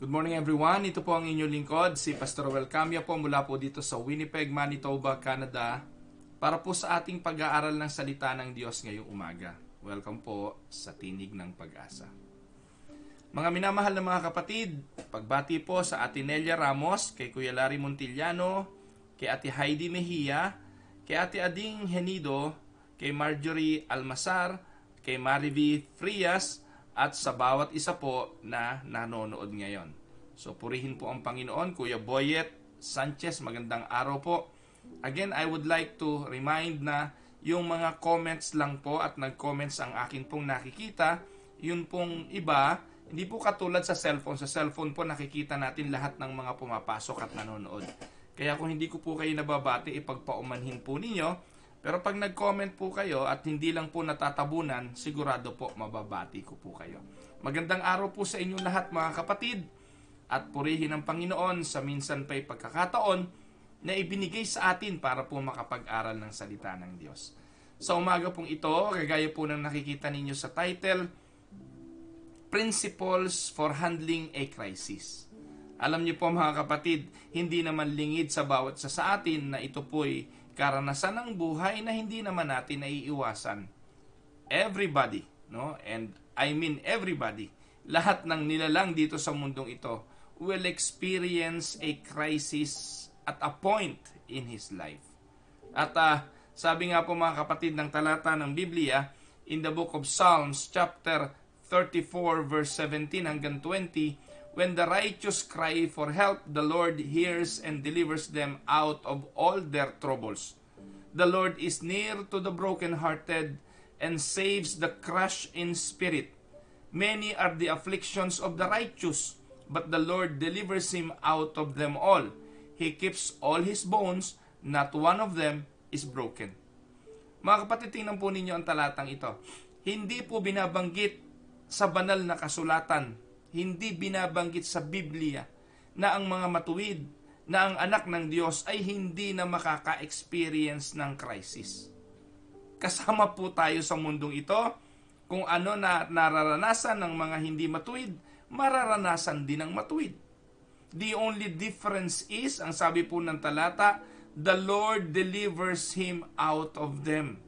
Good morning everyone. Ito po ang inyong lingkod, si Pastor Camia po mula po dito sa Winnipeg, Manitoba, Canada para po sa ating pag-aaral ng salita ng Diyos ngayong umaga. Welcome po sa Tinig ng Pag-asa. Mga minamahal na mga kapatid, pagbati po sa Ate Nelia Ramos, kay Kuya Larry Montillano, kay Ate Heidi Mejia, kay Ate Ading Henido, kay Marjorie Almasar, kay Marivi Frias, at sa bawat isa po na nanonood ngayon. So purihin po ang Panginoon, Kuya Boyet Sanchez, magandang araw po. Again, I would like to remind na yung mga comments lang po at nag-comments ang akin pong nakikita, yun pong iba, hindi po katulad sa cellphone. Sa cellphone po nakikita natin lahat ng mga pumapasok at nanonood. Kaya kung hindi ko po kayo nababati, ipagpaumanhin po ninyo pero pag nag-comment po kayo at hindi lang po natatabunan, sigurado po mababati ko po kayo. Magandang araw po sa inyo lahat mga kapatid at purihin ng Panginoon sa minsan pa'y pagkakataon na ibinigay sa atin para po makapag-aral ng salita ng Diyos. Sa umaga pong ito, kagaya po ng nakikita ninyo sa title, Principles for Handling a Crisis. Alam niyo po mga kapatid, hindi naman lingid sa bawat sa sa atin na ito po'y karanasan ng buhay na hindi naman natin naiiwasan. Everybody, no? And I mean everybody, lahat ng nilalang dito sa mundong ito will experience a crisis at a point in his life. At uh, sabi nga po mga kapatid ng talata ng Biblia, in the book of Psalms chapter 34 verse 17 hanggang 20, When the righteous cry for help, the Lord hears and delivers them out of all their troubles. The Lord is near to the brokenhearted and saves the crushed in spirit. Many are the afflictions of the righteous, but the Lord delivers him out of them all. He keeps all his bones, not one of them is broken. Mga kapatid, tingnan po ninyo ang talatang ito. Hindi po binabanggit sa banal na kasulatan hindi binabanggit sa Biblia na ang mga matuwid, na ang anak ng Diyos ay hindi na makaka-experience ng crisis. Kasama po tayo sa mundong ito, kung ano na nararanasan ng mga hindi matuwid, mararanasan din ng matuwid. The only difference is, ang sabi po ng talata, the Lord delivers him out of them.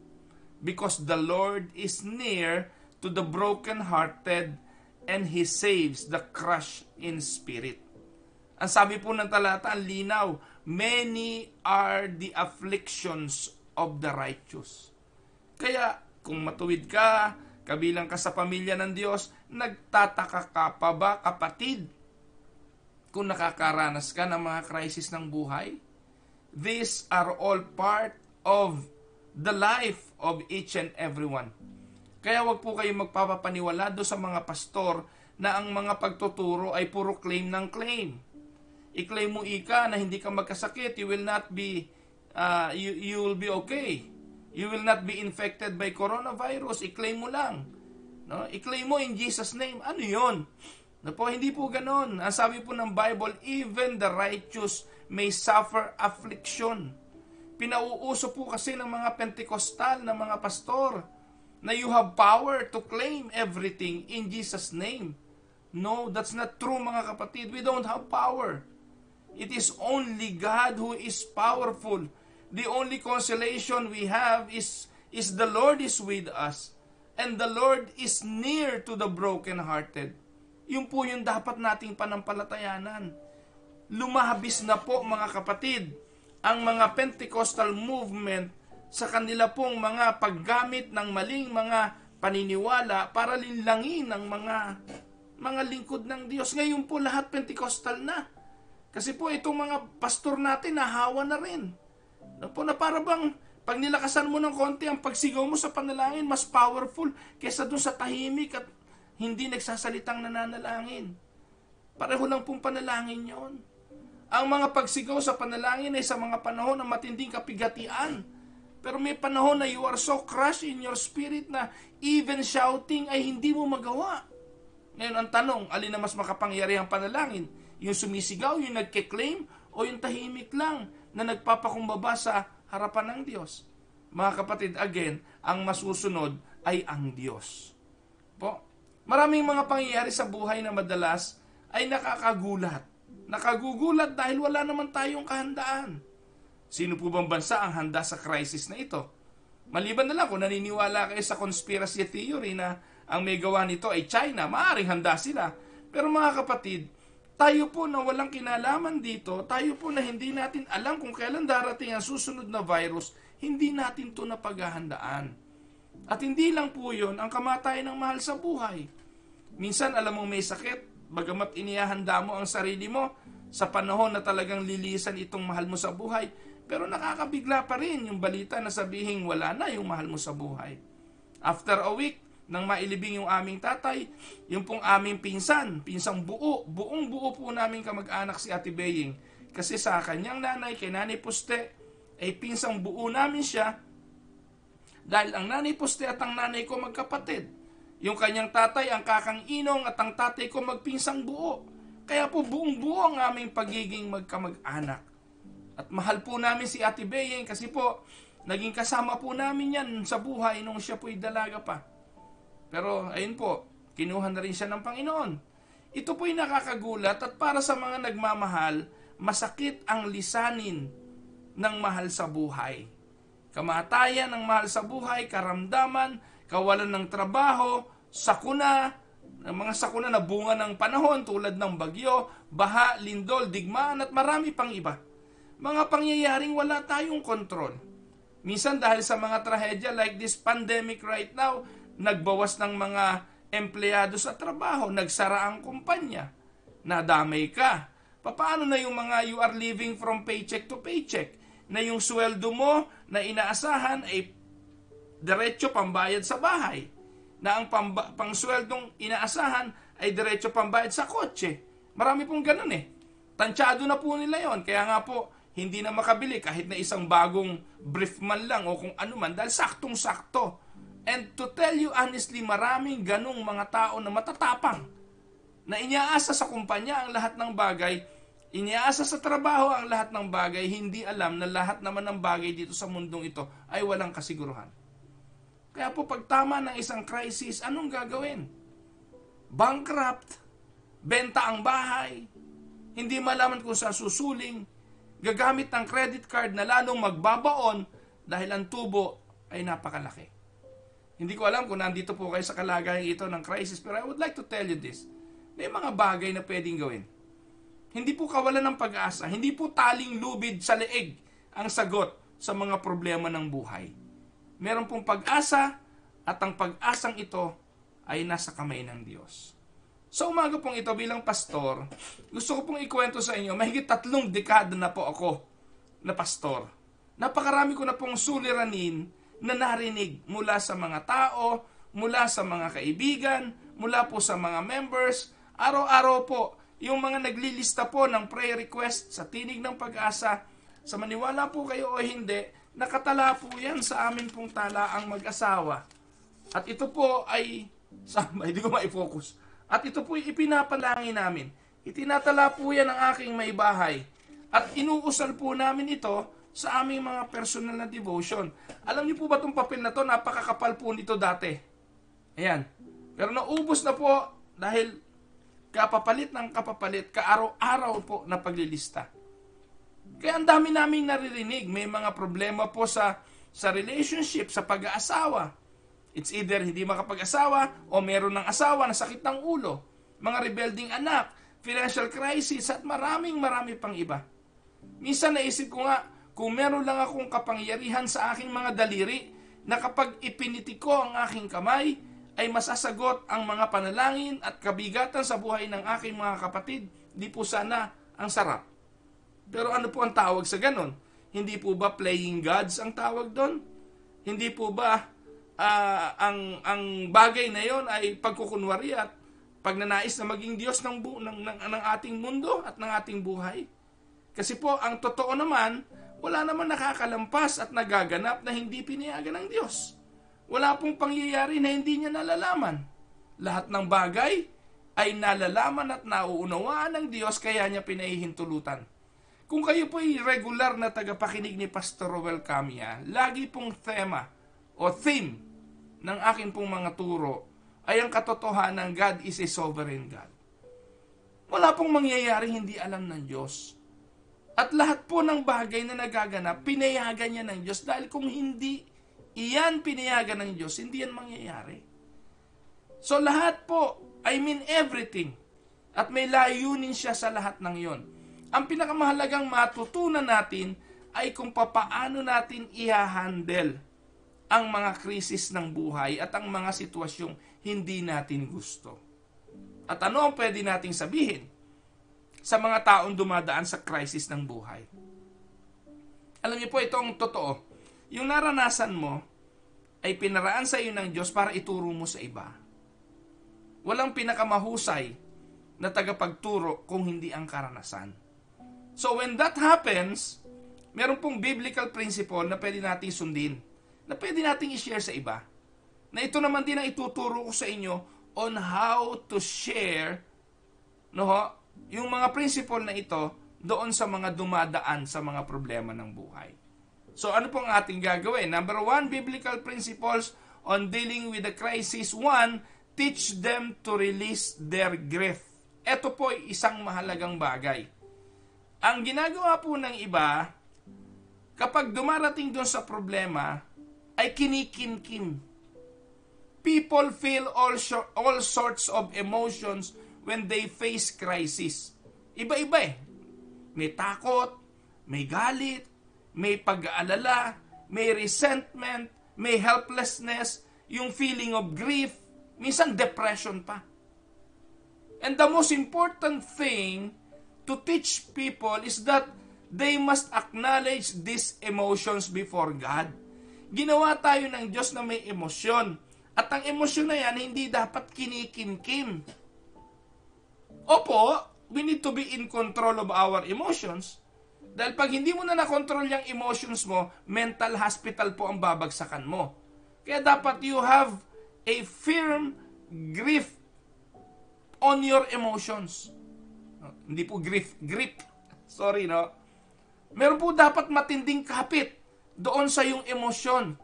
Because the Lord is near to the broken-hearted and He saves the crushed in spirit. Ang sabi po ng talata, ang linaw, many are the afflictions of the righteous. Kaya, kung matuwid ka, kabilang ka sa pamilya ng Diyos, nagtataka ka pa ba, kapatid, kung nakakaranas ka ng mga crisis ng buhay? These are all part of the life of each and everyone. Kaya wag po kayong magpapapaniwala do sa mga pastor na ang mga pagtuturo ay puro claim ng claim. I-claim mo ika na hindi ka magkasakit, you will not be uh, you, you will be okay. You will not be infected by coronavirus. I-claim mo lang. No? I-claim mo in Jesus name. Ano 'yon? No po, hindi po ganoon. Ang sabi po ng Bible, even the righteous may suffer affliction. Pinauuso po kasi ng mga Pentecostal, ng mga pastor na you have power to claim everything in Jesus' name. No, that's not true mga kapatid. We don't have power. It is only God who is powerful. The only consolation we have is, is the Lord is with us. And the Lord is near to the brokenhearted. Yun po yung dapat nating panampalatayanan. Lumahabis na po mga kapatid ang mga Pentecostal movement sa kanila pong mga paggamit ng maling mga paniniwala para linlangin ang mga mga lingkod ng Diyos. Ngayon po lahat Pentecostal na. Kasi po itong mga pastor natin nahawa na rin. Na po na para bang pag nilakasan mo ng konti ang pagsigaw mo sa panalangin, mas powerful kaysa dun sa tahimik at hindi nagsasalitang nananalangin. Pareho lang pong panalangin yon. Ang mga pagsigaw sa panalangin ay sa mga panahon ng matinding kapigatian pero may panahon na you are so crushed in your spirit na even shouting ay hindi mo magawa. Ngayon ang tanong, alin na mas makapangyarihang panalangin? Yung sumisigaw, yung nagke-claim, o yung tahimik lang na nagpapakumbaba sa harapan ng Diyos? Mga kapatid, again, ang masusunod ay ang Diyos. Po? Maraming mga pangyayari sa buhay na madalas ay nakakagulat. Nakagugulat dahil wala naman tayong kahandaan. Sino po bang bansa ang handa sa crisis na ito? Maliban na lang kung naniniwala kayo sa conspiracy theory na ang may gawa nito ay China, maaring handa sila. Pero mga kapatid, tayo po na walang kinalaman dito, tayo po na hindi natin alam kung kailan darating ang susunod na virus, hindi natin to napaghahandaan. At hindi lang po yun ang kamatayan ng mahal sa buhay. Minsan alam mong may sakit, bagamat inihahanda mo ang sarili mo sa panahon na talagang lilisan itong mahal mo sa buhay, pero nakakabigla pa rin yung balita na sabihin wala na yung mahal mo sa buhay. After a week, nang mailibing yung aming tatay, yung pong aming pinsan, pinsang buo, buong buo po namin kamag-anak si Ate Beying. Kasi sa kanyang nanay, kay Nanay Puste, ay pinsang buo namin siya dahil ang Nanay Puste at ang nanay ko magkapatid. Yung kanyang tatay ang kakang inong at ang tatay ko magpinsang buo. Kaya po buong buo ang aming pagiging magkamag-anak. At mahal po namin si Ate Beyeng kasi po, naging kasama po namin yan sa buhay nung siya po'y dalaga pa. Pero ayun po, kinuha na rin siya ng Panginoon. Ito po'y nakakagulat at para sa mga nagmamahal, masakit ang lisanin ng mahal sa buhay. Kamatayan ng mahal sa buhay, karamdaman, kawalan ng trabaho, sakuna, ng mga sakuna na bunga ng panahon tulad ng bagyo, baha, lindol, digmaan at marami pang iba mga pangyayaring wala tayong kontrol. Minsan dahil sa mga trahedya like this pandemic right now, nagbawas ng mga empleyado sa trabaho, nagsara ang kumpanya, nadamay ka. Paano na yung mga you are living from paycheck to paycheck? Na yung sweldo mo na inaasahan ay diretso pambayad sa bahay. Na ang pamba, pang sweldong inaasahan ay diretso pambayad sa kotse. Marami pong ganun eh. Tansyado na po nila yon Kaya nga po, hindi na makabili kahit na isang bagong brief man lang o kung ano man dahil saktong-sakto. And to tell you honestly, maraming ganong mga tao na matatapang na iniaasa sa kumpanya ang lahat ng bagay, iniaasa sa trabaho ang lahat ng bagay, hindi alam na lahat naman ng bagay dito sa mundong ito ay walang kasiguruhan. Kaya po pag tama ng isang crisis, anong gagawin? Bankrupt, benta ang bahay, hindi malaman kung saan susuling, gagamit ng credit card na lalong magbabaon dahil ang tubo ay napakalaki. Hindi ko alam kung nandito po kayo sa kalagayan ito ng crisis, pero I would like to tell you this. May mga bagay na pwedeng gawin. Hindi po kawalan ng pag-asa, hindi po taling lubid sa leeg ang sagot sa mga problema ng buhay. Meron pong pag-asa at ang pag-asang ito ay nasa kamay ng Diyos. Sa umaga pong ito bilang pastor, gusto ko pong ikwento sa inyo, mahigit tatlong dekada na po ako na pastor. Napakarami ko na pong suliranin na narinig mula sa mga tao, mula sa mga kaibigan, mula po sa mga members. Araw-araw po, yung mga naglilista po ng prayer request sa tinig ng pag-asa, sa maniwala po kayo o hindi, nakatala po yan sa amin pong talaang mag-asawa. At ito po ay, sa, hindi ko ma-focus, at ito po'y ipinapalangin namin. Itinatala po yan ng aking may bahay. At inuusal po namin ito sa aming mga personal na devotion. Alam niyo po ba itong papel na to? Napakakapal po nito dati. Ayan. Pero naubos na po dahil kapapalit ng kapapalit, kaaraw-araw po na paglilista. Kaya ang dami naming naririnig. May mga problema po sa, sa relationship, sa pag-aasawa It's either hindi makapag-asawa o meron ng asawa na sakit ng ulo, mga rebelding anak, financial crisis at maraming marami pang iba. Minsan naisip ko nga, kung meron lang akong kapangyarihan sa aking mga daliri na kapag ipiniti ko ang aking kamay, ay masasagot ang mga panalangin at kabigatan sa buhay ng aking mga kapatid, di po sana ang sarap. Pero ano po ang tawag sa ganon? Hindi po ba playing gods ang tawag doon? Hindi po ba uh, ang ang bagay na yon ay pagkukunwari at pagnanais na maging Diyos ng, bu- ng, ng, ng ating mundo at ng ating buhay. Kasi po, ang totoo naman, wala naman nakakalampas at nagaganap na hindi pinayagan ng Diyos. Wala pong pangyayari na hindi niya nalalaman. Lahat ng bagay ay nalalaman at nauunawaan ng Diyos kaya niya pinahihintulutan. Kung kayo po ay regular na tagapakinig ni Pastor Roel Camia, lagi pong tema o theme ng akin pong mga turo ay ang katotohanan God is a sovereign God. Wala pong mangyayari hindi alam ng Diyos. At lahat po ng bagay na nagaganap, pinayagan niya ng Diyos. Dahil kung hindi iyan pinayagan ng Diyos, hindi yan mangyayari. So lahat po, I mean everything. At may layunin siya sa lahat ng yon. Ang pinakamahalagang matutunan natin ay kung papaano natin i-handle ang mga krisis ng buhay at ang mga sitwasyong hindi natin gusto. At ano ang pwede nating sabihin sa mga taong dumadaan sa crisis ng buhay? Alam niyo po, itong totoo. Yung naranasan mo ay pinaraan sa iyo ng Diyos para ituro mo sa iba. Walang pinakamahusay na tagapagturo kung hindi ang karanasan. So when that happens, meron pong biblical principle na pwede nating sundin, na pwede nating i-share sa iba. Na ito naman din ang ituturo ko sa inyo on how to share no, yung mga principle na ito doon sa mga dumadaan sa mga problema ng buhay. So ano pong ating gagawin? Number one, biblical principles on dealing with the crisis. One, teach them to release their grief. Ito po ay isang mahalagang bagay. Ang ginagawa po ng iba, kapag dumarating doon sa problema, ay kinikinkim. People feel all, all sorts of emotions when they face crisis. Iba-iba eh. May takot, may galit, may pag-aalala, may resentment, may helplessness, yung feeling of grief, minsan depression pa. And the most important thing to teach people is that they must acknowledge these emotions before God. Ginawa tayo ng Diyos na may emosyon. At ang emosyon na yan, hindi dapat kinikinkim. Opo, we need to be in control of our emotions. Dahil pag hindi mo na na-control yung emotions mo, mental hospital po ang babagsakan mo. Kaya dapat you have a firm grief on your emotions. Hindi po grief, grip. Sorry, no? Meron po dapat matinding kapit doon sa yung emosyon.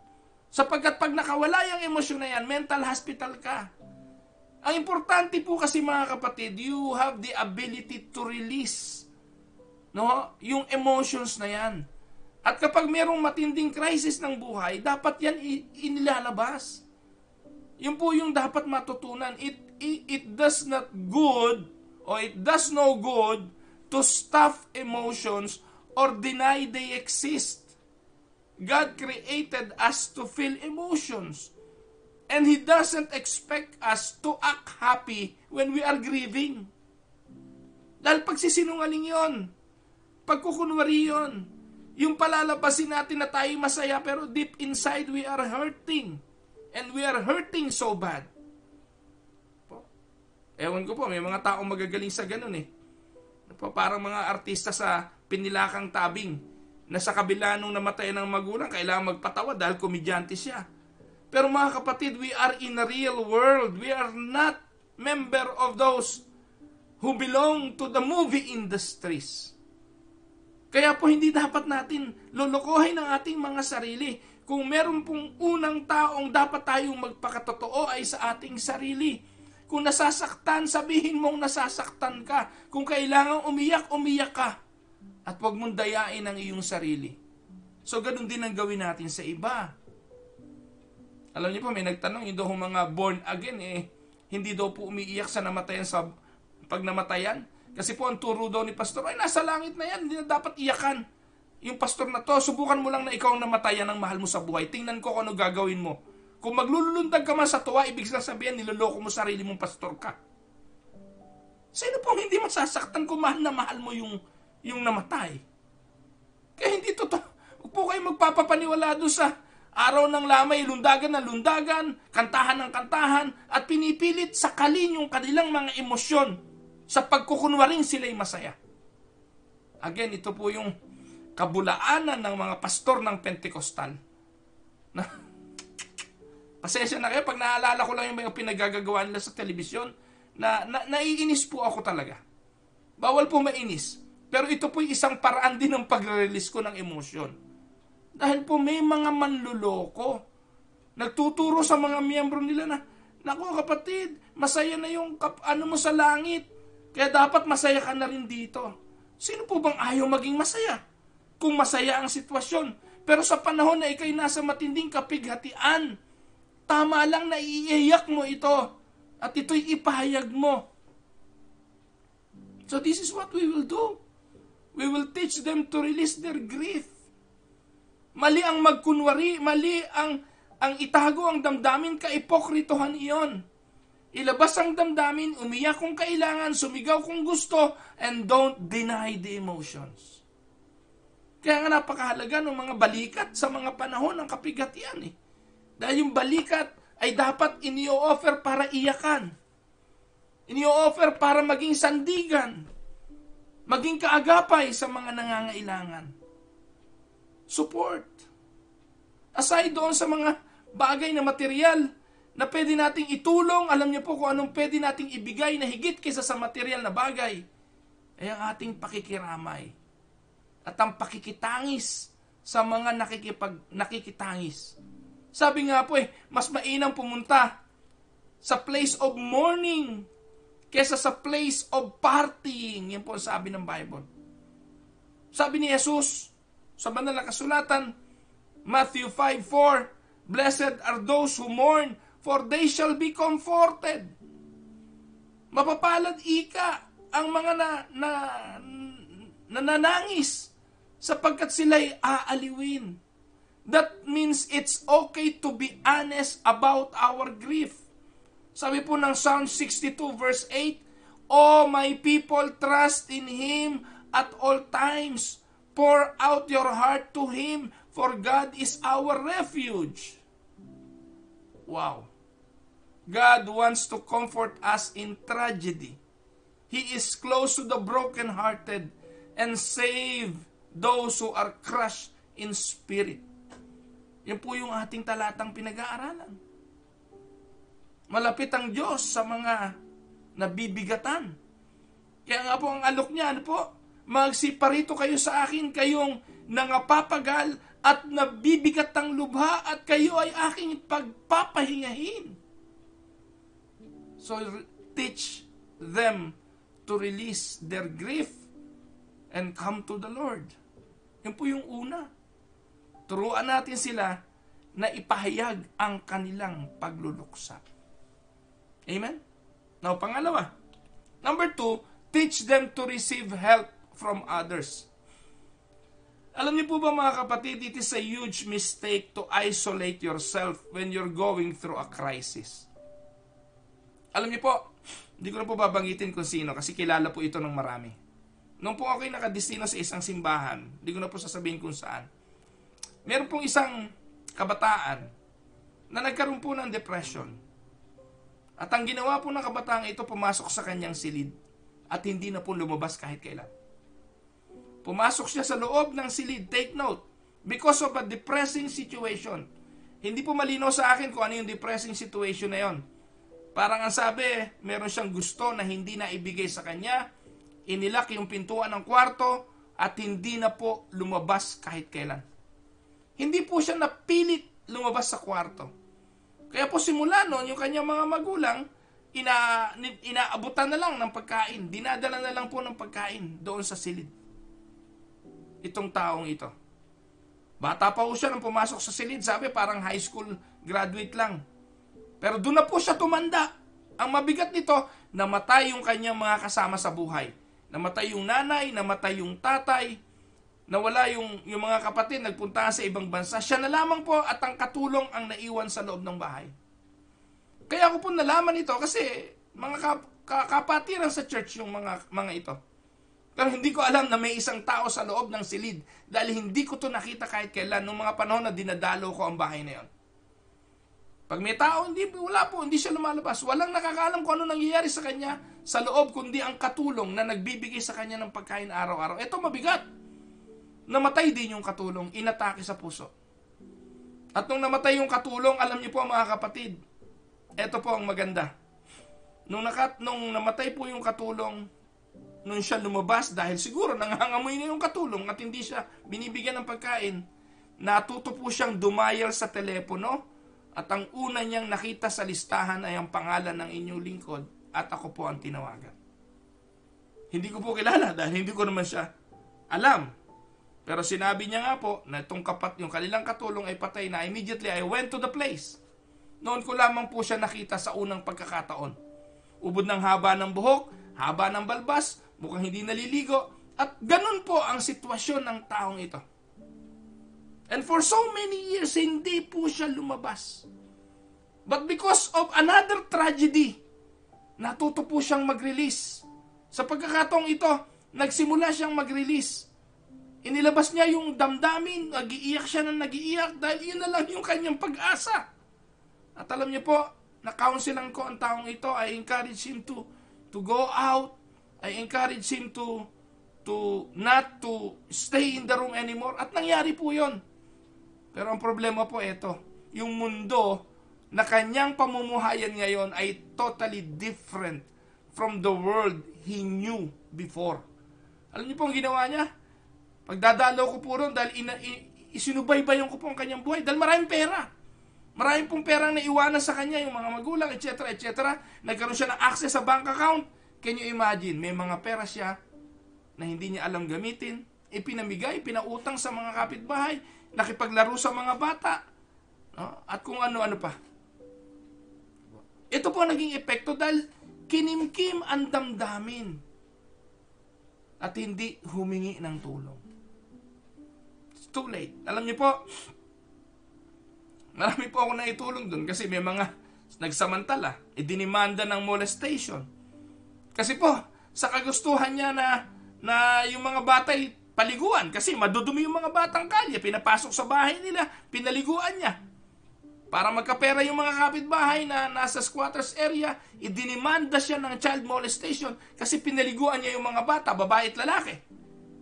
Sapagkat pag nakawala yung emosyon na yan, mental hospital ka. Ang importante po kasi mga kapatid, you have the ability to release no, yung emotions na yan. At kapag merong matinding crisis ng buhay, dapat yan inilalabas. Yun po yung dapat matutunan. It it, it does not good or it does no good to stuff emotions or deny they exist. God created us to feel emotions. And He doesn't expect us to act happy when we are grieving. Dahil pagsisinungaling yon, pagkukunwari yon, yung palalabasin natin na tayo masaya pero deep inside we are hurting. And we are hurting so bad. Ewan ko po, may mga taong magagaling sa ganun eh. Parang mga artista sa pinilakang tabing na sa kabila nung namatay ng magulang, kailangan magpatawa dahil komedyante siya. Pero mga kapatid, we are in a real world. We are not member of those who belong to the movie industries. Kaya po hindi dapat natin lulukohin ang ating mga sarili. Kung meron pong unang taong dapat tayong magpakatotoo ay sa ating sarili kung nasasaktan, sabihin mong nasasaktan ka. Kung kailangan umiyak, umiyak ka. At huwag mong dayain ang iyong sarili. So, ganun din ang gawin natin sa iba. Alam niyo po, may nagtanong, yung daw mga born again, eh, hindi daw po umiiyak sa namatayan sa pag namatayan. Kasi po, ang turo daw ni pastor, ay, nasa langit na yan, hindi na dapat iyakan. Yung pastor na to, subukan mo lang na ikaw ang namatayan ng mahal mo sa buhay. Tingnan ko kung ano gagawin mo. Kung maglulundag ka man sa tuwa, ibig sabihin, niloloko mo sarili mong pastor ka. Sino pong hindi masasaktan kung mahal na mahal mo yung, yung namatay? Kaya hindi totoo. Huwag po kayo magpapapaniwala doon sa araw ng lamay, lundagan ng lundagan, kantahan ng kantahan, at pinipilit sakalin yung kanilang mga emosyon sa pagkukunwaring sila'y masaya. Again, ito po yung kabulaanan ng mga pastor ng Pentecostal. Na, Pasensya na kayo pag naalala ko lang yung mga pinagagagawa nila sa telebisyon na, na naiinis po ako talaga. Bawal po mainis. Pero ito po isang paraan din ng pagre-release ko ng emosyon. Dahil po may mga manluloko. Nagtuturo sa mga miyembro nila na, Nako kapatid, masaya na yung kap, ano mo sa langit. Kaya dapat masaya ka na rin dito. Sino po bang ayaw maging masaya? Kung masaya ang sitwasyon. Pero sa panahon na ikay nasa matinding kapighatian, tama lang na iiyak mo ito. At ito'y ipahayag mo. So this is what we will do. We will teach them to release their grief. Mali ang magkunwari, mali ang ang itago ang damdamin, kaipokritohan iyon. Ilabas ang damdamin, umiyak kung kailangan, sumigaw kung gusto, and don't deny the emotions. Kaya nga napakahalaga ng mga balikat sa mga panahon ng kapigatian eh. Dahil yung balikat ay dapat inio-offer para iyakan. Inio-offer para maging sandigan. Maging kaagapay sa mga nangangailangan. Support. Aside doon sa mga bagay na material, na pwede nating itulong, alam niyo po kung anong pwede nating ibigay na higit kaysa sa material na bagay, ay ang ating pakikiramay at ang pakikitangis sa mga nakikipag, nakikitangis. Sabi nga po eh, mas mainam pumunta sa place of mourning kesa sa place of partying. Yan po ang sabi ng Bible. Sabi ni Jesus sa banal na kasulatan, Matthew 5.4, Blessed are those who mourn, for they shall be comforted. Mapapalad ika ang mga na, na, nananangis sapagkat sila'y aaliwin. That means it's okay to be honest about our grief. Sabi po ng Psalm 62 verse 8, O my people, trust in Him at all times. Pour out your heart to Him, for God is our refuge. Wow. God wants to comfort us in tragedy. He is close to the brokenhearted and save those who are crushed in spirit. Yan po yung ating talatang pinag-aaralan. Malapit ang Diyos sa mga nabibigatan. Kaya nga po ang alok niya, ano po? Magsiparito kayo sa akin, kayong nangapapagal at nabibigat ang lubha at kayo ay aking pagpapahingahin. So teach them to release their grief and come to the Lord. Yan po yung una. Turuan natin sila na ipahayag ang kanilang pagluluksa. Amen? Now, pangalawa. Number two, teach them to receive help from others. Alam niyo po ba mga kapatid, it is a huge mistake to isolate yourself when you're going through a crisis. Alam niyo po, hindi ko na po babanggitin kung sino kasi kilala po ito ng marami. Nung po ako'y nakadestino sa isang simbahan, hindi ko na po sasabihin kung saan, meron pong isang kabataan na nagkaroon po ng depression. At ang ginawa po ng kabataan ito, pumasok sa kanyang silid at hindi na po lumabas kahit kailan. Pumasok siya sa loob ng silid. Take note. Because of a depressing situation. Hindi po malino sa akin kung ano yung depressing situation na yon. Parang ang sabi, meron siyang gusto na hindi na ibigay sa kanya. Inilak yung pintuan ng kwarto at hindi na po lumabas kahit kailan. Hindi po siya napilit lumabas sa kwarto. Kaya po simula noon, yung kanyang mga magulang, ina, inaabutan na lang ng pagkain. Dinadala na lang po ng pagkain doon sa silid itong taong ito. Bata pa po siya nang pumasok sa silid, sabi parang high school graduate lang. Pero doon na po siya tumanda. Ang mabigat nito, namatay yung kanyang mga kasama sa buhay. Namatay yung nanay, namatay yung tatay, nawala yung, yung mga kapatid, nagpunta sa ibang bansa. Siya na lamang po at ang katulong ang naiwan sa loob ng bahay. Kaya ako po nalaman ito kasi mga kap- kapatiran sa church yung mga, mga ito. Pero hindi ko alam na may isang tao sa loob ng silid dahil hindi ko to nakita kahit kailan nung mga panahon na dinadalo ko ang bahay na yon. Pag may tao, hindi, wala po, hindi siya lumalabas. Walang nakakaalam kung ano nangyayari sa kanya sa loob, kundi ang katulong na nagbibigay sa kanya ng pagkain araw-araw. Ito mabigat. Namatay din yung katulong, inatake sa puso. At nung namatay yung katulong, alam niyo po mga kapatid, ito po ang maganda. Nung, nakat, nung namatay po yung katulong, nung siya lumabas dahil siguro nangangamoy na yung katulong at hindi siya binibigyan ng pagkain, natuto po siyang dumayal sa telepono at ang una niyang nakita sa listahan ay ang pangalan ng inyong lingkod at ako po ang tinawagan. Hindi ko po kilala dahil hindi ko naman siya alam. Pero sinabi niya nga po na itong kapat, yung kanilang katulong ay patay na. Immediately, I went to the place. Noon ko lamang po siya nakita sa unang pagkakataon. Ubod ng haba ng buhok, haba ng balbas, mukhang hindi naliligo, at ganun po ang sitwasyon ng taong ito. And for so many years, hindi po siya lumabas. But because of another tragedy, natuto po siyang mag-release. Sa pagkakataong ito, nagsimula siyang mag-release. Inilabas niya yung damdamin, nagiiyak siya ng nagiiyak dahil yun na lang yung kanyang pag-asa. At alam niyo po, na-counselan ko ang taong ito, I encourage him to to go out. I encourage him to to not to stay in the room anymore. At nangyari po yon. Pero ang problema po ito, yung mundo na kanyang pamumuhayan ngayon ay totally different from the world he knew before. Alam niyo po ang ginawa niya? Pagdadalaw ko po ron dahil ina, isinubaybayan ko po ang kanyang buhay dahil maraming pera. Maraming pong perang naiwanan sa kanya, yung mga magulang, etc. etc. Nagkaroon siya ng access sa bank account. Can you imagine? May mga pera siya na hindi niya alam gamitin, ipinamigay, pinautang sa mga kapitbahay, nakipaglaro sa mga bata, no? at kung ano-ano pa. Ito po naging epekto dahil kinimkim ang damdamin at hindi humingi ng tulong. Too late. Alam niyo po, marami po ako naitulong doon kasi may mga nagsamantala, idinimanda ng molestation. Kasi po, sa kagustuhan niya na, na yung mga batay paliguan kasi madudumi yung mga batang kalye, pinapasok sa bahay nila, pinaliguan niya. Para magkapera yung mga kapitbahay na nasa squatters area, idinimanda siya ng child molestation kasi pinaliguan niya yung mga bata, babae at lalaki.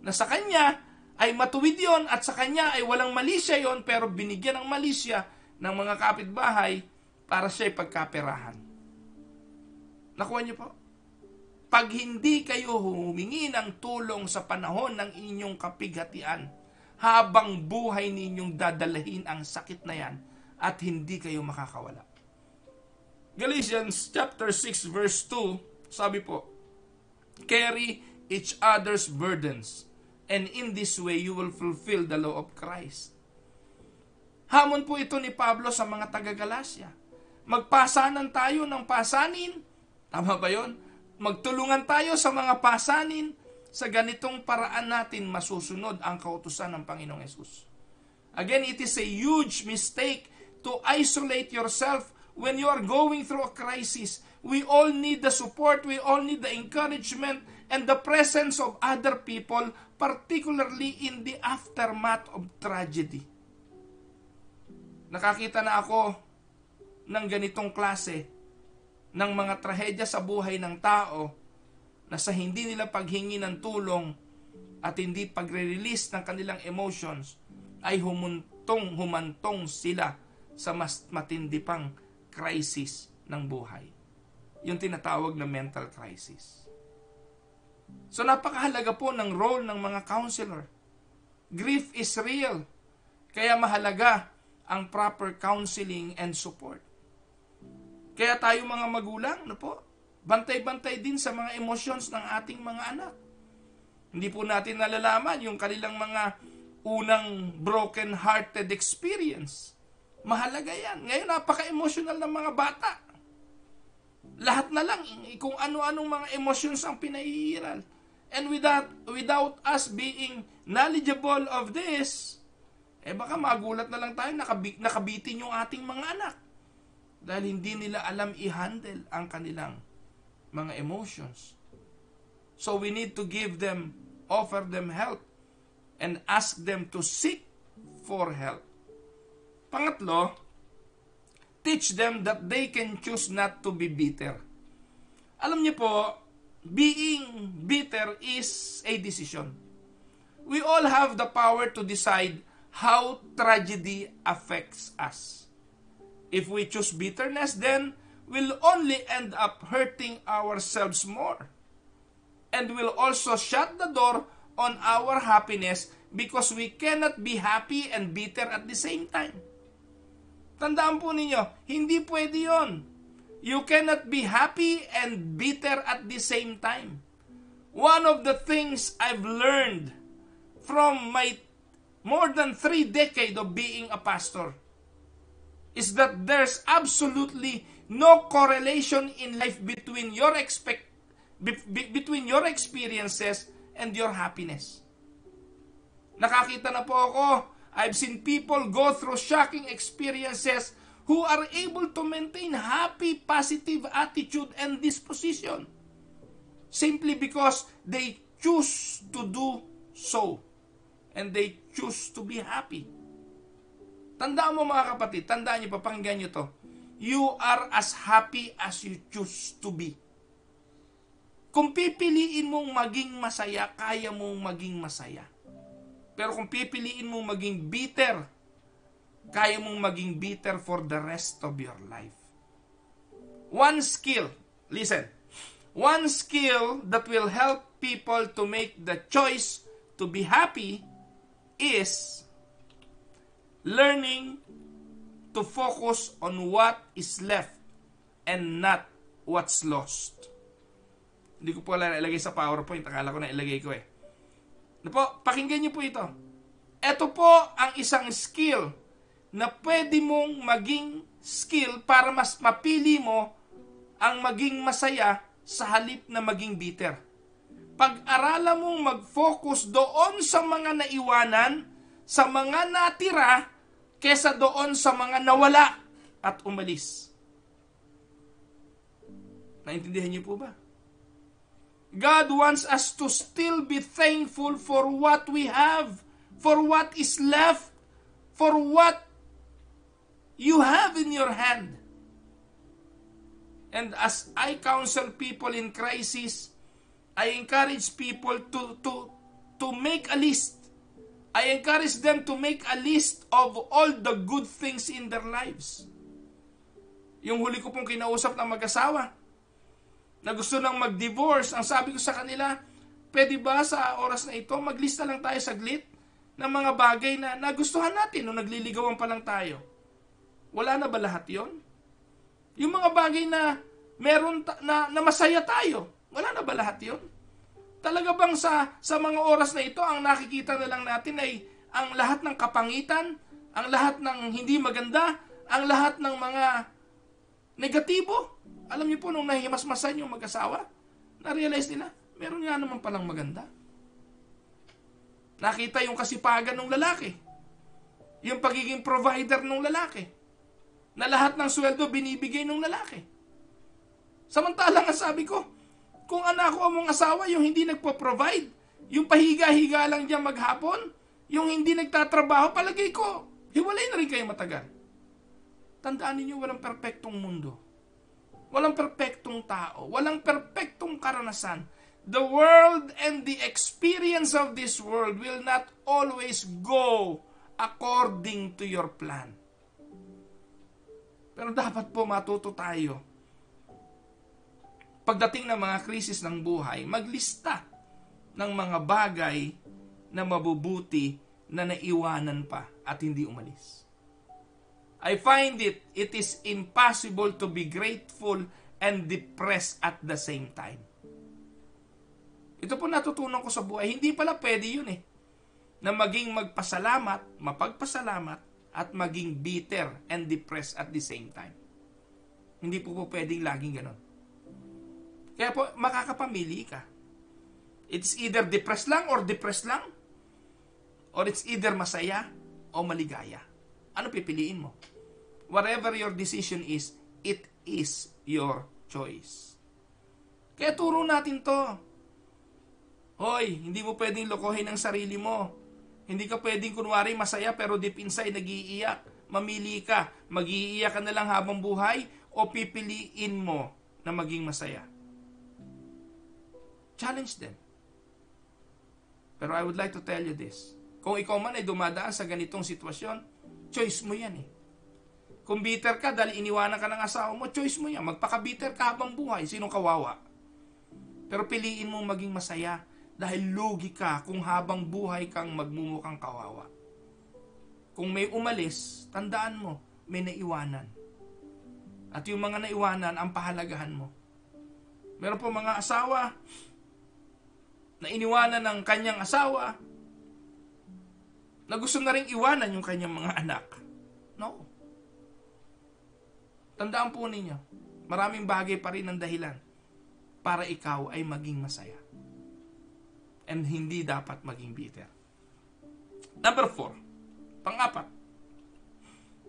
Na sa kanya ay matuwid yon at sa kanya ay walang malisya yon pero binigyan ng malisya ng mga kapitbahay para siya pagkaperahan. Nakuha niyo po? Pag hindi kayo humingi ng tulong sa panahon ng inyong kapighatian, habang buhay ninyong dadalahin ang sakit na yan, at hindi kayo makakawala. Galatians chapter 6 verse 2, sabi po, Carry each other's burdens, and in this way you will fulfill the law of Christ. Hamon po ito ni Pablo sa mga taga-Galacia. Magpasanan tayo ng pasanin. Tama ba yon? Magtulungan tayo sa mga pasanin. Sa ganitong paraan natin masusunod ang kautusan ng Panginoong Yesus. Again, it is a huge mistake to isolate yourself when you are going through a crisis. We all need the support, we all need the encouragement and the presence of other people, particularly in the aftermath of tragedy. Nakakita na ako ng ganitong klase ng mga trahedya sa buhay ng tao na sa hindi nila paghingi ng tulong at hindi pagre-release ng kanilang emotions ay humuntong humantong sila sa mas matindi pang crisis ng buhay. Yung tinatawag na mental crisis. So napakahalaga po ng role ng mga counselor. Grief is real. Kaya mahalaga ang proper counseling and support. Kaya tayo mga magulang, no po, bantay-bantay din sa mga emotions ng ating mga anak. Hindi po natin nalalaman yung kanilang mga unang broken-hearted experience Mahalaga yan. Ngayon, napaka-emotional ng mga bata. Lahat na lang, kung ano-anong mga emotions ang pinaiiral. And without, without us being knowledgeable of this, eh baka magulat na lang tayo, nakabi, nakabitin yung ating mga anak. Dahil hindi nila alam i-handle ang kanilang mga emotions. So we need to give them, offer them help, and ask them to seek for help. Pangatlo, teach them that they can choose not to be bitter. Alam niyo po, being bitter is a decision. We all have the power to decide how tragedy affects us. If we choose bitterness, then we'll only end up hurting ourselves more. And we'll also shut the door on our happiness because we cannot be happy and bitter at the same time. Tandaan po ninyo, hindi pwede yon. You cannot be happy and bitter at the same time. one of the things I've learned from my more than three decades of being a pastor is that there's absolutely no correlation in life between your expect be- be- between your experiences and your happiness. Nakakita na po ako, I've seen people go through shocking experiences who are able to maintain happy, positive attitude and disposition simply because they choose to do so and they choose to be happy. Tandaan mo mga kapatid, tandaan niyo pa, pakinggan niyo to. You are as happy as you choose to be. Kung pipiliin mong maging masaya, kaya mong maging masaya. Pero kung pipiliin mong maging bitter, kaya mong maging bitter for the rest of your life. One skill, listen, one skill that will help people to make the choice to be happy is learning to focus on what is left and not what's lost. Hindi ko po ilagay sa PowerPoint. Akala ko na ilagay ko eh. Ano po, pakinggan niyo po ito. Ito po ang isang skill na pwede mong maging skill para mas mapili mo ang maging masaya sa halip na maging bitter. Pag-aralan mong mag-focus doon sa mga naiwanan, sa mga natira, kesa doon sa mga nawala at umalis. Naintindihan niyo po ba? God wants us to still be thankful for what we have, for what is left, for what you have in your hand. And as I counsel people in crisis, I encourage people to to to make a list I encourage them to make a list of all the good things in their lives. Yung huli ko pong kinausap ng mag-asawa na gusto nang mag-divorce, ang sabi ko sa kanila, pwede ba sa oras na ito, maglista lang tayo saglit ng mga bagay na nagustuhan natin nung nagliligawan pa lang tayo. Wala na ba lahat yon? Yung mga bagay na meron ta- na, na masaya tayo, wala na ba lahat yon? Talaga bang sa, sa mga oras na ito, ang nakikita na lang natin ay ang lahat ng kapangitan, ang lahat ng hindi maganda, ang lahat ng mga negatibo? Alam niyo po, nung nahimasmasan yung mag-asawa, na-realize nila, meron nga naman palang maganda. Nakita yung kasipagan ng lalaki. Yung pagiging provider ng lalaki. Na lahat ng sweldo binibigay ng lalaki. Samantalang sabi ko, kung anak ko mong asawa, yung hindi nagpo-provide, yung pahiga-higa lang diyan maghapon, yung hindi nagtatrabaho, palagay ko, hiwalay na rin kayo matagal. Tandaan ninyo, walang perpektong mundo. Walang perpektong tao. Walang perpektong karanasan. The world and the experience of this world will not always go according to your plan. Pero dapat po matuto tayo pagdating ng mga krisis ng buhay, maglista ng mga bagay na mabubuti na naiwanan pa at hindi umalis. I find it, it is impossible to be grateful and depressed at the same time. Ito po natutunan ko sa buhay. Hindi pala pwede yun eh. Na maging magpasalamat, mapagpasalamat, at maging bitter and depressed at the same time. Hindi po po pwedeng laging ganon. Kaya po, makakapamili ka. It's either depressed lang or depressed lang. Or it's either masaya o maligaya. Ano pipiliin mo? Whatever your decision is, it is your choice. Kaya turo natin to. Hoy, hindi mo pwedeng lokohin ang sarili mo. Hindi ka pwedeng kunwari masaya pero deep inside nag-iiyak. Mamili ka. Mag-iiyak ka na lang habang buhay o pipiliin mo na maging masaya. Challenge them. Pero I would like to tell you this. Kung ikaw man ay dumadaan sa ganitong sitwasyon, choice mo yan eh. Kung bitter ka dahil iniwanan ka ng asawa mo, choice mo yan. Magpaka-bitter ka habang buhay. Sinong kawawa? Pero piliin mong maging masaya dahil lugi ka kung habang buhay kang magmumukhang kawawa. Kung may umalis, tandaan mo, may naiwanan. At yung mga naiwanan, ang pahalagahan mo. Meron po mga asawa, na iniwanan ng kanyang asawa, na gusto na rin iwanan yung kanyang mga anak. No. Tandaan po ninyo, maraming bagay pa rin ang dahilan para ikaw ay maging masaya. And hindi dapat maging bitter. Number four, pang-apat.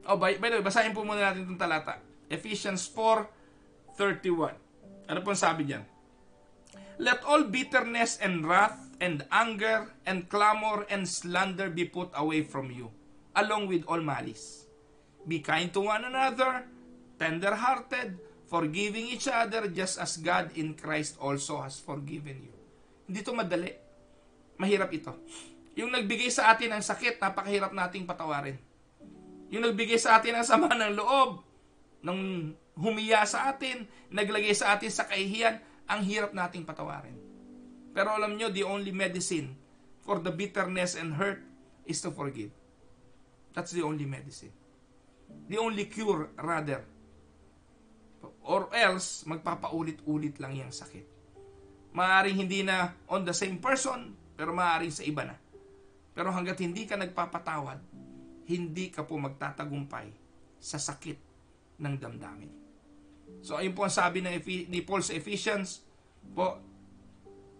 Oh, by, by the way, basahin po muna natin itong talata. Ephesians 4.31. Ano po sabi diyan? Let all bitterness and wrath and anger and clamor and slander be put away from you, along with all malice. Be kind to one another, tender-hearted, forgiving each other just as God in Christ also has forgiven you. Hindi to madali. Mahirap ito. Yung nagbigay sa atin ng sakit, napakahirap nating patawarin. Yung nagbigay sa atin ng sama ng loob, nang humiya sa atin, naglagay sa atin sa kahihiyan, ang hirap nating patawarin. Pero alam nyo, the only medicine for the bitterness and hurt is to forgive. That's the only medicine. The only cure, rather. Or else, magpapaulit-ulit lang yung sakit. Maaring hindi na on the same person, pero maaring sa iba na. Pero hanggat hindi ka nagpapatawad, hindi ka po magtatagumpay sa sakit ng damdamin. So ayun po ang sabi ng ni Paul sa Ephesians, po,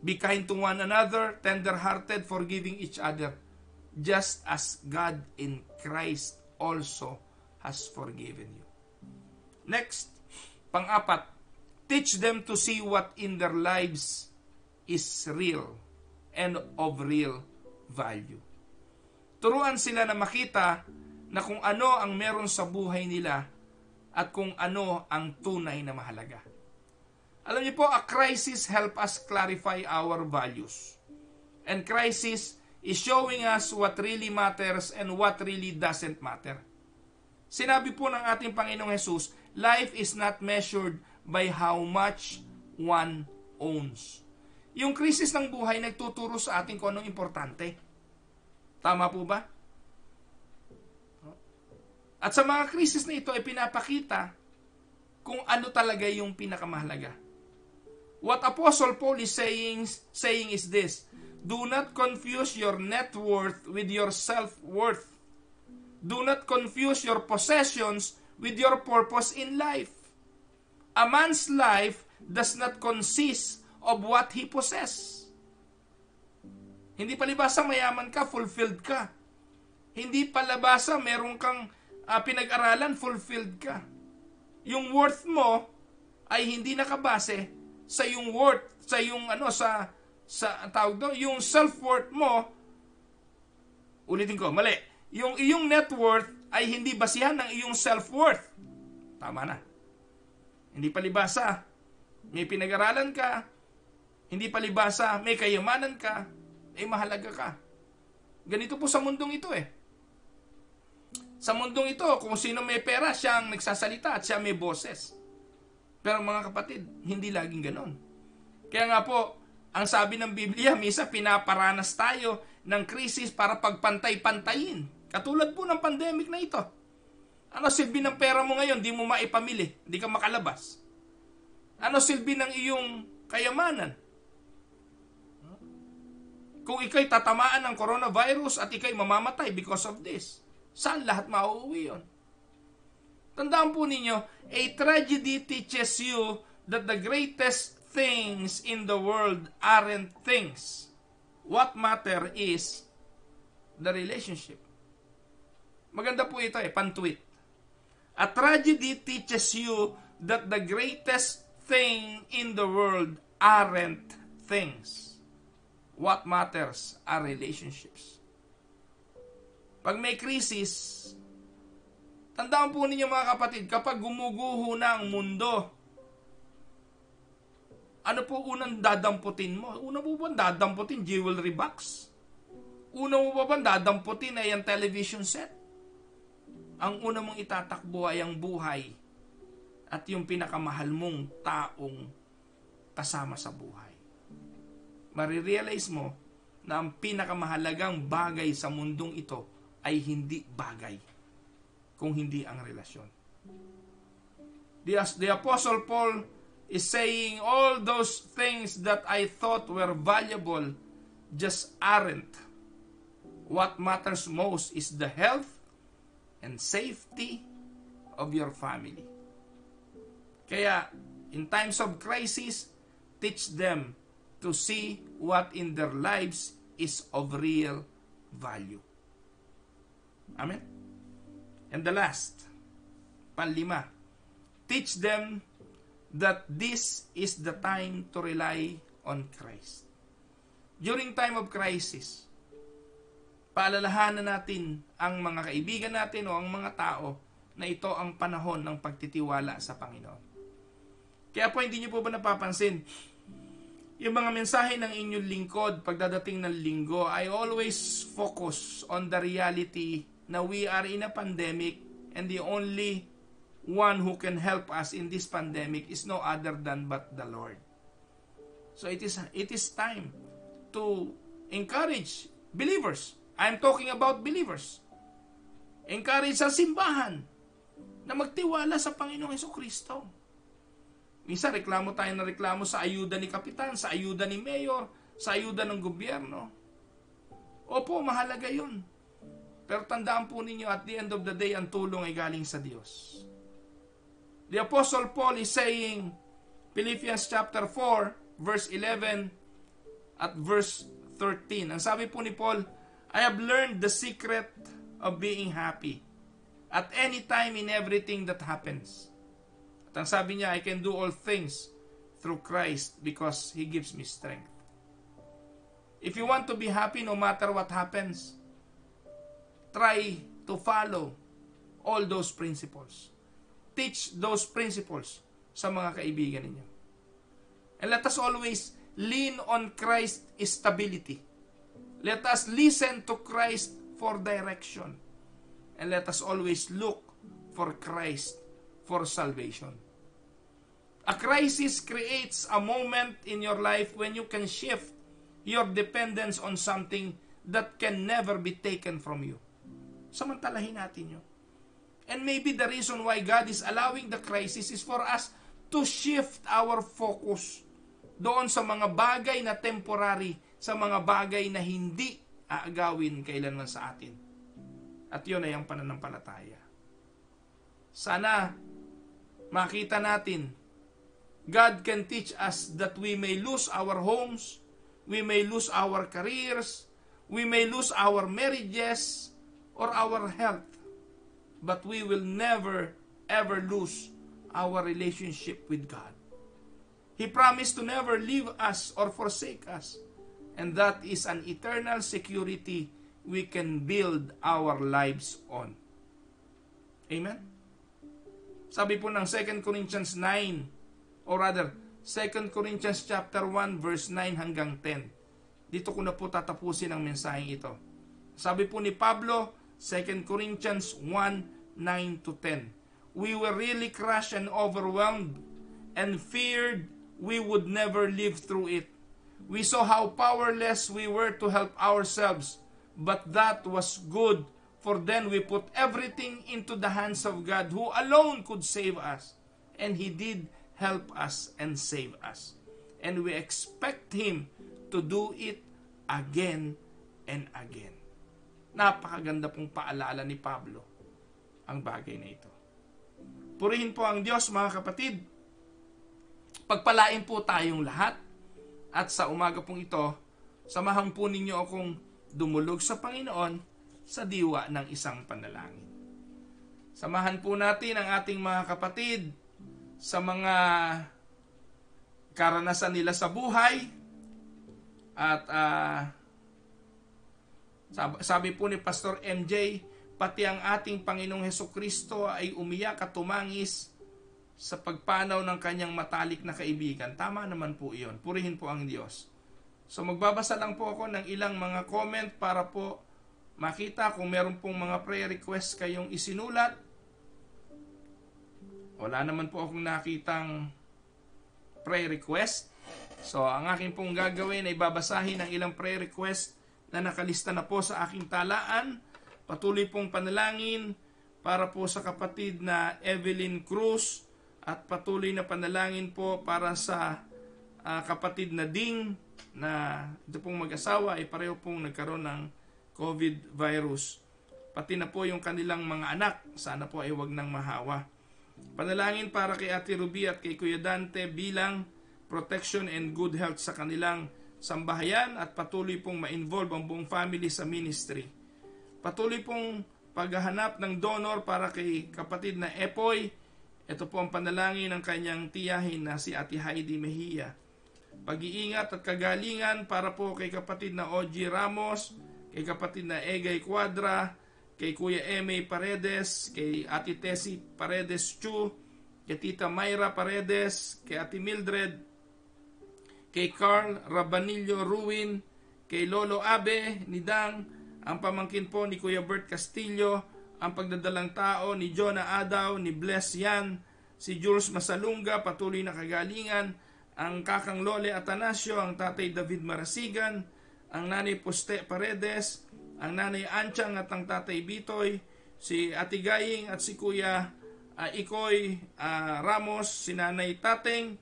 be kind to one another, tender-hearted, forgiving each other, just as God in Christ also has forgiven you. Next, pang-apat, teach them to see what in their lives is real and of real value. Turuan sila na makita na kung ano ang meron sa buhay nila at kung ano ang tunay na mahalaga. Alam niyo po, a crisis help us clarify our values. And crisis is showing us what really matters and what really doesn't matter. Sinabi po ng ating Panginoong Yesus, life is not measured by how much one owns. Yung krisis ng buhay nagtuturo sa atin kung anong importante. Tama po ba? At sa mga krisis na ito ay pinapakita kung ano talaga yung pinakamahalaga. What Apostle Paul is saying, saying is this, Do not confuse your net worth with your self-worth. Do not confuse your possessions with your purpose in life. A man's life does not consist of what he possess. Hindi palibasa mayaman ka, fulfilled ka. Hindi palabasa meron kang uh, pinag-aralan, fulfilled ka. Yung worth mo ay hindi nakabase sa yung worth, sa yung ano, sa, sa tawag doon, yung self-worth mo, ulitin ko, mali. Yung iyong net worth ay hindi basihan ng iyong self-worth. Tama na. Hindi palibasa. May pinag-aralan ka, hindi palibasa, may kayamanan ka, ay mahalaga ka. Ganito po sa mundong ito eh. Sa mundong ito, kung sino may pera, siya ang nagsasalita at siya may boses. Pero mga kapatid, hindi laging ganon. Kaya nga po, ang sabi ng Biblia, misa pinaparanas tayo ng krisis para pagpantay-pantayin. Katulad po ng pandemic na ito. Ano silbi ng pera mo ngayon, di mo maipamili, di ka makalabas. Ano silbi ng iyong kayamanan? Kung ikay tatamaan ng coronavirus at ikay mamamatay because of this. Saan lahat mauuwi yon? Tandaan po ninyo, a tragedy teaches you that the greatest things in the world aren't things. What matter is the relationship. Maganda po ito eh, pantuit. A tragedy teaches you that the greatest thing in the world aren't things. What matters are relationships. Pag may krisis, tandaan po ninyo mga kapatid, kapag gumuguho na ang mundo, ano po unang dadamputin mo? Una po ba dadamputin jewelry box? Una mo ba ba dadamputin ay ang television set? Ang una mong itatakbo ay ang buhay at yung pinakamahal mong taong kasama sa buhay. Marirealize mo na ang pinakamahalagang bagay sa mundong ito ay hindi bagay kung hindi ang relasyon. The, the Apostle Paul is saying all those things that I thought were valuable just aren't. What matters most is the health and safety of your family. Kaya, in times of crisis, teach them to see what in their lives is of real value. Amen? And the last, panlima, teach them that this is the time to rely on Christ. During time of crisis, paalalahanan natin ang mga kaibigan natin o ang mga tao na ito ang panahon ng pagtitiwala sa Panginoon. Kaya po hindi niyo po ba napapansin, yung mga mensahe ng inyong lingkod pagdadating ng linggo, I always focus on the reality na we are in a pandemic and the only one who can help us in this pandemic is no other than but the Lord. So it is it is time to encourage believers. I'm talking about believers. Encourage sa simbahan na magtiwala sa Panginoong Heso Kristo. Minsan reklamo tayo na reklamo sa ayuda ni kapitan, sa ayuda ni mayor, sa ayuda ng gobyerno. Opo, mahalaga yun. Pero tandaan po ninyo, at the end of the day, ang tulong ay galing sa Diyos. The Apostle Paul is saying, Philippians chapter 4, verse 11 at verse 13. Ang sabi po ni Paul, I have learned the secret of being happy at any time in everything that happens. At ang sabi niya, I can do all things through Christ because He gives me strength. If you want to be happy no matter what happens, try to follow all those principles. Teach those principles sa mga kaibigan ninyo. And let us always lean on Christ's stability. Let us listen to Christ for direction. And let us always look for Christ for salvation. A crisis creates a moment in your life when you can shift your dependence on something that can never be taken from you. Samantalahin natin yun. And maybe the reason why God is allowing the crisis is for us to shift our focus doon sa mga bagay na temporary, sa mga bagay na hindi aagawin kailanman sa atin. At yun ay ang pananampalataya. Sana makita natin, God can teach us that we may lose our homes, we may lose our careers, we may lose our marriages, or our health, but we will never ever lose our relationship with God. He promised to never leave us or forsake us, and that is an eternal security we can build our lives on. Amen? Sabi po ng 2 Corinthians 9, or rather, 2 Corinthians chapter 1 verse 9 hanggang 10. Dito ko na po tatapusin ang mensaheng ito. Sabi po ni Pablo, 2 Corinthians 1, 9 to 10. We were really crushed and overwhelmed and feared we would never live through it. We saw how powerless we were to help ourselves, but that was good For then we put everything into the hands of God who alone could save us. And He did help us and save us. And we expect Him to do it again and again. Napakaganda pong paalala ni Pablo ang bagay na ito. Purihin po ang Diyos mga kapatid. Pagpalain po tayong lahat. At sa umaga pong ito, samahan po ninyo akong dumulog sa Panginoon sa diwa ng isang panalangin. Samahan po natin ang ating mga kapatid sa mga karanasan nila sa buhay at uh, sabi po ni Pastor MJ, pati ang ating Panginoong Heso Kristo ay umiyak at tumangis sa pagpanaw ng kanyang matalik na kaibigan. Tama naman po iyon. Purihin po ang Diyos. So magbabasa lang po ako ng ilang mga comment para po makita kung meron pong mga prayer request kayong isinulat. Wala naman po akong nakitang prayer request. So, ang aking pong gagawin ay babasahin ang ilang prayer request na nakalista na po sa aking talaan. Patuloy pong panalangin para po sa kapatid na Evelyn Cruz at patuloy na panalangin po para sa uh, kapatid na Ding na ito pong mag-asawa ay pareho pong nagkaroon ng COVID virus. Pati na po yung kanilang mga anak, sana po ay wag nang mahawa. Panalangin para kay Ate Ruby at kay Kuya Dante bilang protection and good health sa kanilang sambahayan at patuloy pong ma-involve ang buong family sa ministry. Patuloy pong paghahanap ng donor para kay kapatid na Epoy. Ito po ang panalangin ng kanyang tiyahin na si Ate Heidi Mejia. Pag-iingat at kagalingan para po kay kapatid na OG Ramos, kay kapatid na Egay Quadra, kay Kuya M.A. Paredes, kay Ate Tessie Paredes Chu, kay Tita Mayra Paredes, kay Ate Mildred, kay Carl Rabanillo Ruin, kay Lolo Abe Nidang, ang pamangkin po ni Kuya Bert Castillo, ang pagdadalang tao ni Jonah Adaw, ni Bless Yan, si Jules Masalunga, patuloy na kagalingan, ang kakang Lole Atanasio, ang tatay David Marasigan, ang nanay Poste Paredes, ang nanay Anchang at ang tatay Bitoy, si Ate Gaying at si Kuya uh, Ikoy uh, Ramos, si nanay Tateng,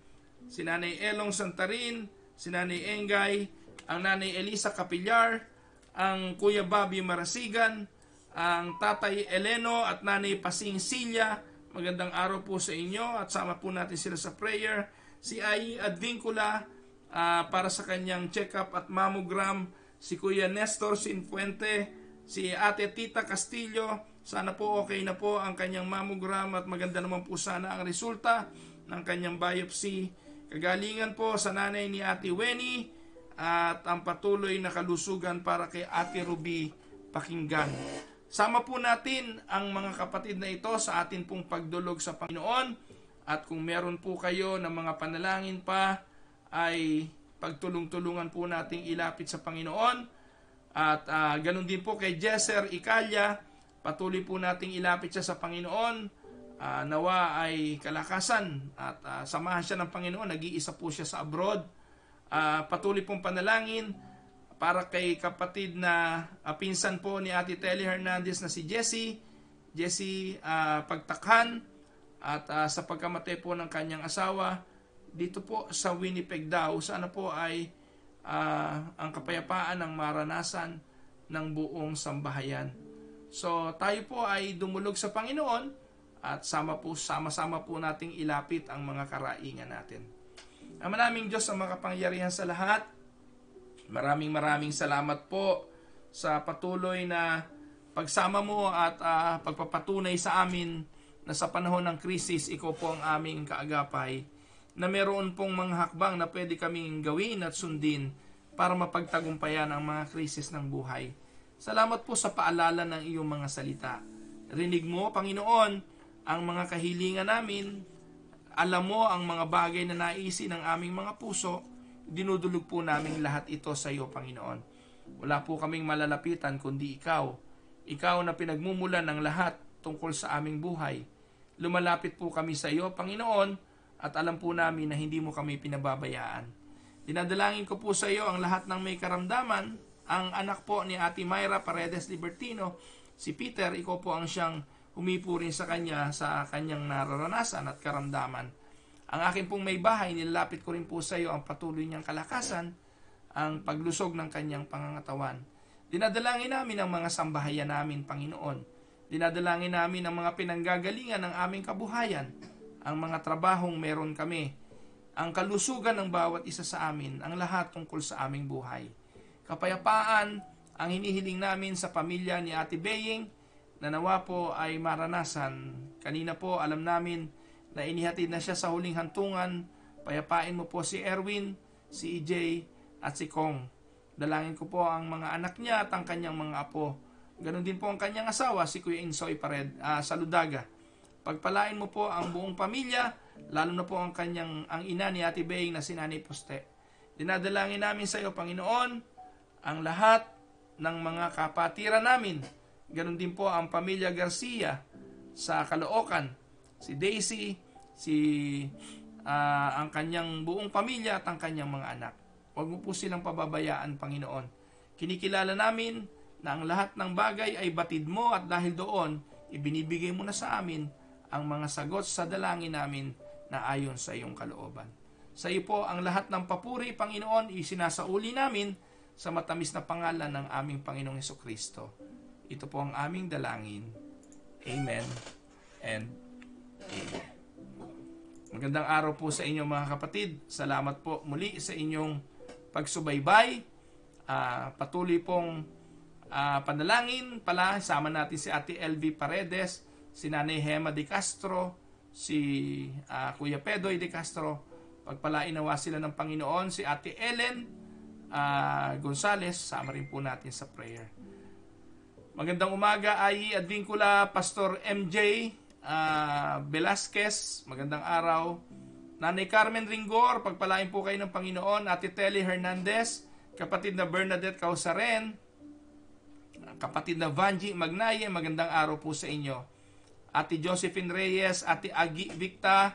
si Nanay Elong Santarin, si Nanay Engay, ang Nanay Elisa Capillar, ang Kuya Bobby Marasigan, ang Tatay Eleno at Nanay Pasing Silya. Magandang araw po sa inyo at sama po natin sila sa prayer. Si Ai Advincula uh, para sa kanyang check-up at mammogram. Si Kuya Nestor Sinfuente, si Ate Tita Castillo. Sana po okay na po ang kanyang mammogram at maganda naman po sana ang resulta ng kanyang biopsy Kagalingan po sa nanay ni Ate Weni at ang patuloy na kalusugan para kay Ate Ruby Pakinggan. Sama po natin ang mga kapatid na ito sa atin pong pagdulog sa Panginoon at kung meron po kayo ng mga panalangin pa ay pagtulong-tulungan po nating ilapit sa Panginoon at uh, ganun din po kay Jesser Ikalya patuloy po nating ilapit siya sa Panginoon uh, nawa ay kalakasan at uh, samahan siya ng Panginoon. Nag-iisa po siya sa abroad. Uh, patuloy pong panalangin para kay kapatid na uh, pinsan po ni Ate Telly Hernandez na si Jessie. Jessie uh, Pagtakhan at uh, sa pagkamatay po ng kanyang asawa dito po sa Winnipeg daw sana po ay uh, ang kapayapaan ng maranasan ng buong sambahayan. So tayo po ay dumulog sa Panginoon at sama po, sama-sama po nating ilapit ang mga karaingan natin. Ang maraming Diyos ang makapangyarihan sa lahat. Maraming maraming salamat po sa patuloy na pagsama mo at uh, pagpapatunay sa amin na sa panahon ng krisis, ikaw po ang aming kaagapay na meron pong mga hakbang na pwede kaming gawin at sundin para mapagtagumpayan ang mga krisis ng buhay. Salamat po sa paalala ng iyong mga salita. Rinig mo, Panginoon, ang mga kahilingan namin, alam mo ang mga bagay na naisin ng aming mga puso, dinudulog po namin lahat ito sa iyo, Panginoon. Wala po kaming malalapitan kundi ikaw. Ikaw na pinagmumulan ng lahat tungkol sa aming buhay. Lumalapit po kami sa iyo, Panginoon, at alam po namin na hindi mo kami pinababayaan. Dinadalangin ko po sa iyo ang lahat ng may karamdaman, ang anak po ni Ate Myra Paredes Libertino, si Peter, ikaw po ang siyang umipo rin sa kanya sa kanyang nararanasan at karamdaman. Ang akin pong may bahay, nilalapit ko rin po sa iyo ang patuloy niyang kalakasan, ang paglusog ng kanyang pangangatawan. Dinadalangin namin ang mga sambahayan namin, Panginoon. Dinadalangin namin ang mga pinanggagalingan ng aming kabuhayan, ang mga trabahong meron kami, ang kalusugan ng bawat isa sa amin, ang lahat tungkol sa aming buhay. Kapayapaan ang hinihiling namin sa pamilya ni Ate Beying, na nawa po ay maranasan. Kanina po alam namin na inihatid na siya sa huling hantungan. Payapain mo po si Erwin, si EJ at si Kong. Dalangin ko po ang mga anak niya at ang kanyang mga apo. Ganon din po ang kanyang asawa, si Kuya Insoy Pared, uh, sa Ludaga. Pagpalain mo po ang buong pamilya, lalo na po ang kanyang ang ina ni Ate Beying na si Nanay Poste. Dinadalangin namin sa iyo, Panginoon, ang lahat ng mga kapatiran namin Ganon din po ang pamilya Garcia sa Caloocan. Si Daisy, si uh, ang kanyang buong pamilya at ang kanyang mga anak. Huwag mo po silang pababayaan, Panginoon. Kinikilala namin na ang lahat ng bagay ay batid mo at dahil doon, ibinibigay mo na sa amin ang mga sagot sa dalangin namin na ayon sa iyong kalooban. Sa iyo po ang lahat ng papuri, Panginoon, isinasauli namin sa matamis na pangalan ng aming Panginoong Heso Kristo. Ito po ang aming dalangin. Amen and Amen. Magandang araw po sa inyo mga kapatid. Salamat po muli sa inyong pagsubaybay. Uh, patuloy pong uh, panalangin pala. Sama natin si Ate LV Paredes, si Nanay Hema de Castro, si uh, Kuya Pedoy de Castro. Pagpalain nawa sila ng Panginoon. Si Ate Ellen uh, Gonzales, sama rin po natin sa prayer. Magandang umaga ay Advincula Pastor MJ uh, Velasquez, magandang araw. Nanay Carmen Ringor, pagpalain po kayo ng Panginoon. Ate Telly Hernandez, kapatid na Bernadette Causaren, kapatid na Vanji Magnaye, magandang araw po sa inyo. Ate Josephine Reyes, Ate Agi Victa,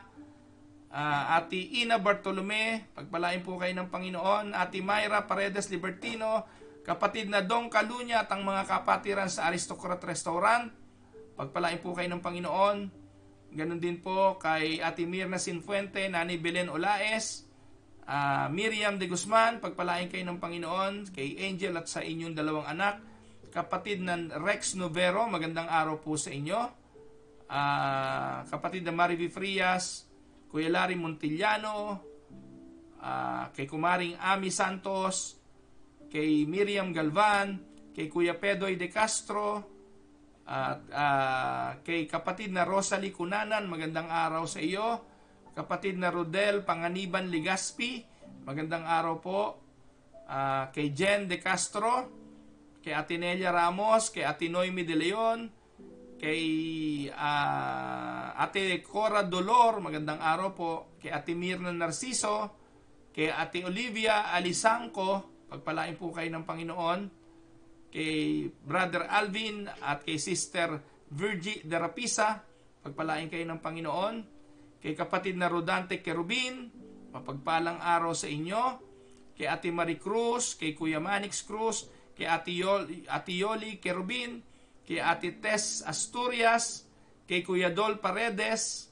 uh, Ate Ina Bartolome, pagpalain po kayo ng Panginoon. Ate Myra Paredes Libertino, kapatid na Dong Kalunya at ang mga kapatiran sa Aristocrat Restaurant, pagpalain po kayo ng Panginoon. Ganon din po kay Ate Mirna Sinfuente, Nani Belen Olaes, uh, Miriam de Guzman, pagpalain kayo ng Panginoon, kay Angel at sa inyong dalawang anak, kapatid ng Rex Novero, magandang araw po sa inyo. Uh, kapatid na Marivi Frias, Kuya Larry Montillano, uh, kay Kumaring Ami Santos, kay Miriam Galvan, kay Kuya Pedoy de Castro, at uh, kay kapatid na Rosalie Kunanan, magandang araw sa iyo. Kapatid na Rodel Panganiban Ligaspi, magandang araw po. Uh, kay Jen de Castro, kay Ate Nelia Ramos, kay Ate Noemi De Leon, kay uh, Ate Cora Dolor, magandang araw po, kay Ate Mirna Narciso, kay Ate Olivia Alisanco, pagpalain po kayo ng Panginoon, kay Brother Alvin at kay Sister Virgie de Rapisa, pagpalain kayo ng Panginoon, kay kapatid na Rodante Kerubin, mapagpalang araw sa inyo, kay Ate Marie Cruz, kay Kuya Manix Cruz, kay Ate Yoli, Ate Yoli Kerubin, kay Ate Tess Asturias, kay Kuya Dol Paredes,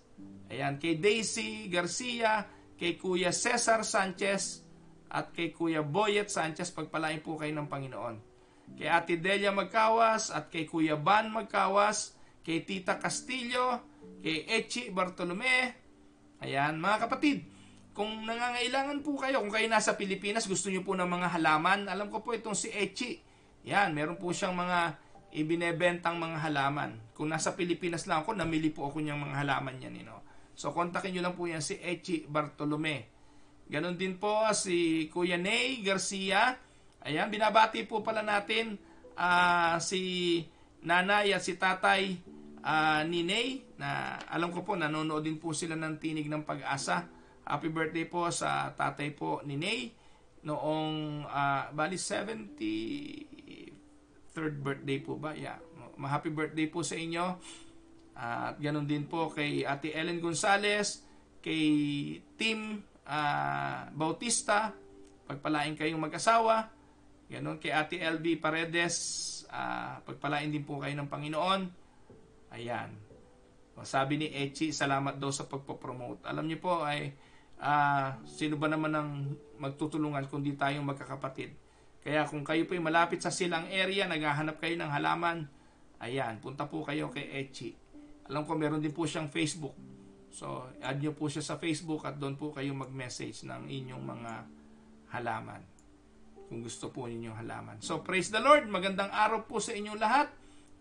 ayan, kay Daisy Garcia, kay Kuya Cesar Sanchez, at kay Kuya Boyet Sanchez, pagpalain po kayo ng Panginoon. Kay Ate Delia Magkawas, at kay Kuya Ban Magkawas, kay Tita Castillo, kay Echi Bartolome, ayan, mga kapatid, kung nangangailangan po kayo, kung kayo nasa Pilipinas, gusto niyo po ng mga halaman, alam ko po itong si Echi. Yan, meron po siyang mga ibinebentang mga halaman. Kung nasa Pilipinas lang ako, namili po ako niyang mga halaman yan. You know? So, kontakin niyo lang po yan si Echi Bartolome. Ganon din po si Kuya Ney Garcia. Ayan, binabati po pala natin uh, si nanay at si tatay uh, ni Ney na alam ko po nanonood din po sila ng Tinig ng Pag-asa Happy birthday po sa tatay po ni Nay noong uh, bali 73rd birthday po ba? Yeah. Ma-happy birthday po sa inyo. At uh, ganun din po kay Ate Ellen Gonzales, kay Tim uh, Bautista, pagpalain kayong mag-asawa. Ganun kay Ate LB Paredes, uh, pagpalain din po kayo ng Panginoon. Ayan. O, sabi ni Echi, salamat daw sa pagpo-promote. Alam niyo po ay uh, sino ba naman ang magtutulungan kundi tayong magkakapatid. Kaya kung kayo po ay malapit sa silang area, naghahanap kayo ng halaman, ayan, punta po kayo kay Echi. Alam ko meron din po siyang Facebook. So, add nyo po siya sa Facebook at doon po kayo mag-message ng inyong mga halaman. Kung gusto po ninyong halaman. So, praise the Lord. Magandang araw po sa inyong lahat.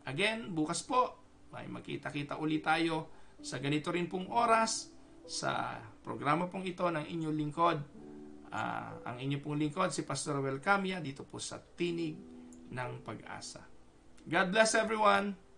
Again, bukas po, may makita-kita ulit tayo sa ganito rin pong oras sa programa pong ito ng inyong lingkod. Uh, ang inyong pong lingkod, si Pastor Welcamia, dito po sa Tinig ng Pag-asa. God bless everyone!